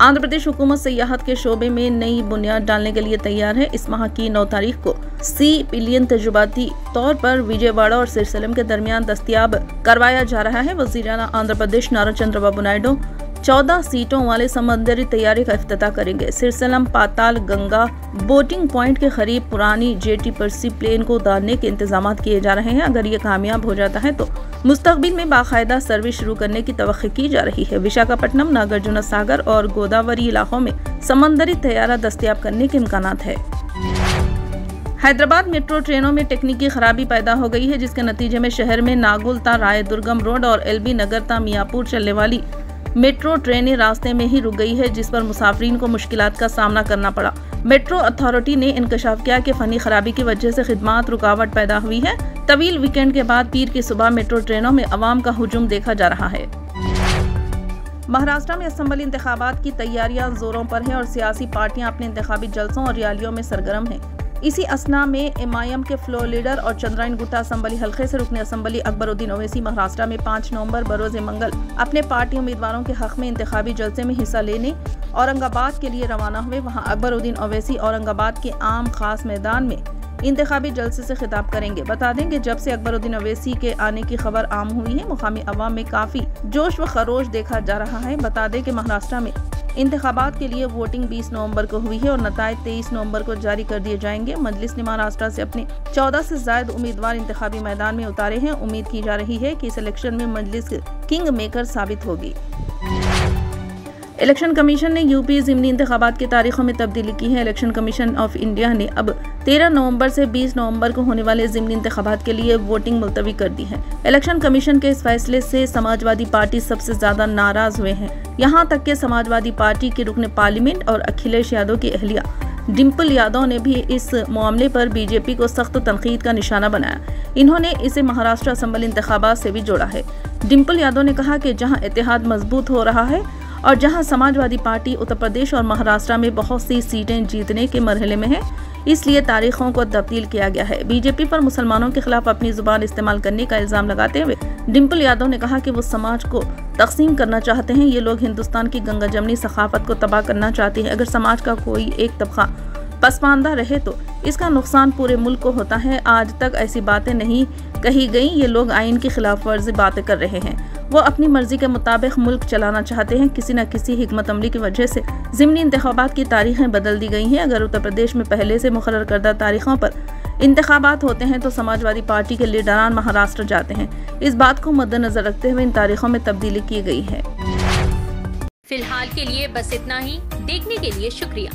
आंध्र प्रदेश हुकूमत सियाहत के शोबे में नई बुनियाद डालने के लिए तैयार है। इस माह की नौ तारीख को सी पिलियन तजुबाती तौर पर विजयवाड़ा और सिरसलम के दरमियान दस्तियाब करवाया जा रहा है। वज़ीर आंध्र प्रदेश नारा चंद्रबाबू नायडू चौदह सीटों वाले समंदरी तैयारी का अफ्ताह करेंगे। सिरसलम, पाताल, गंगा, बोटिंग पॉइंट के करीब पुरानी जेटी परसी प्लेन को उतारने के इंतज़ाम किए जा रहे हैं। अगर ये कामयाब हो जाता है तो मुस्तबिल में बाकायदा सर्विस शुरू करने की तो की जा रही है। विशाखापट्टनम, नागार्जुन सागर और गोदावरी इलाकों में समंदरी तैयारा दस्तियाब करने के इम्कान है। हैदराबाद मेट्रो ट्रेनों में टेक्निकी खराबी पैदा हो गई है, जिसके नतीजे में शहर में नागुलता राय दुर्गम रोड और एलबी नगर ता मियापुर चलने वाली मेट्रो ट्रेनें रास्ते में ही रुक गई है, जिस पर मुसाफरीन को मुश्किल का सामना करना पड़ा। मेट्रो अथॉरिटी ने इंकशाफ किया कि फनी खराबी की वजह से खिदमात रुकावट पैदा हुई है। तवील वीकेंड के बाद पीर की सुबह मेट्रो ट्रेनों में आवाम का हजूम देखा जा रहा है। महाराष्ट्र में असम्बली इंतबात की तैयारियाँ जोरों पर है और सियासी पार्टियाँ अपने इंतबी जलसों और रैलियों में सरगर्म हैं। इसी असना में एम आई एम के फ्लोर लीडर और चंद्रायन गुट्टा असम्बली हल्के से रुकने असम्बली अकबरुद्दीन ओवैसी महाराष्ट्र में पाँच नवंबर, बरोज मंगल अपने पार्टी उम्मीदवारों के हक में इंतबी जलसे में हिस्सा लेने औरंगाबाद के लिए रवाना हुए, वहाँ अकबरुद्दीन ओवैसी औरंगाबाद के आम खास मैदान में इंतबी जलसे से खिताब करेंगे। बता दें कि जब से अकबरुद्दीन अवैसी के आने की खबर आम हुई है, मुकामी अवाम में काफ़ी जोश व खरोश देखा जा रहा है। बता दें कि महाराष्ट्र में इंतबात के लिए वोटिंग 20 नवंबर को हुई है और नतज 23 नवंबर को जारी कर दिए जाएँगे। मजलिस ने महाराष्ट्र से अपने 14 से ज़्यादा उम्मीदवार इंतबी मैदान में उतारे हैं। उम्मीद की जा रही है कि इस इलेक्शन में मजलिस किंग मेकर साबित होगी। इलेक्शन कमीशन ने यूपी जिमनी इंतबात की तारीखों में तब्दीली की है। इलेक्शन कमीशन ऑफ़ इंडिया ने अब 13 नवंबर से 20 नवंबर को होने वाले जिमनी इंतबात के लिए वोटिंग मुलतवी कर दी है। इलेक्शन कमीशन के इस फैसले से समाजवादी पार्टी सबसे ज़्यादा नाराज़ हुए हैं। यहाँ तक के समाजवादी पार्टी के रुकन पार्लियामेंट और अखिलेश यादव की अहलिया। डिम्पल यादव ने भी इस मामले पर बीजेपी को सख्त तनकीद का निशाना बनाया। इन्होंने इसे महाराष्ट्र असम्बली इंतबात से भी जोड़ा है। डिम्पल यादव ने कहा कि जहाँ इतिहाद मज़बूत हो रहा है और जहाँ समाजवादी पार्टी उत्तर प्रदेश और महाराष्ट्र में बहुत सी सीटें जीतने के मरहले में है, इसलिए तारीखों को तब्दील किया गया है। बीजेपी पर मुसलमानों के खिलाफ अपनी ज़ुबान इस्तेमाल करने का इल्ज़ाम लगाते हुए डिम्पल यादव ने कहा कि वो समाज को तकसीम करना चाहते हैं। ये लोग हिंदुस्तान की गंगा जमनी सखाफत को तबाह करना चाहते हैं। अगर समाज का कोई एक तबका पसमानदा रहे तो इसका नुकसान पूरे मुल्क को होता है। आज तक ऐसी बातें नहीं कही गई। ये लोग आइन की खिलाफ वर्जी बातें कर रहे हैं। वो अपनी मर्ज़ी के मुताबिक मुल्क चलाना चाहते हैं। किसी न किसी हमत अमली की वजह से ज़मनी इंतबात की तारीखें बदल दी गई हैं। अगर उत्तर प्रदेश में पहले से मुकर करदा तारीखों पर इंतबात होते हैं तो समाजवादी पार्टी के लीडरान महाराष्ट्र जाते हैं। इस बात को मद्देनजर रखते हुए इन तारीखों में तब्दीली की गई है। फ़िलहाल के लिए बस इतना ही। देखने के लिए शुक्रिया।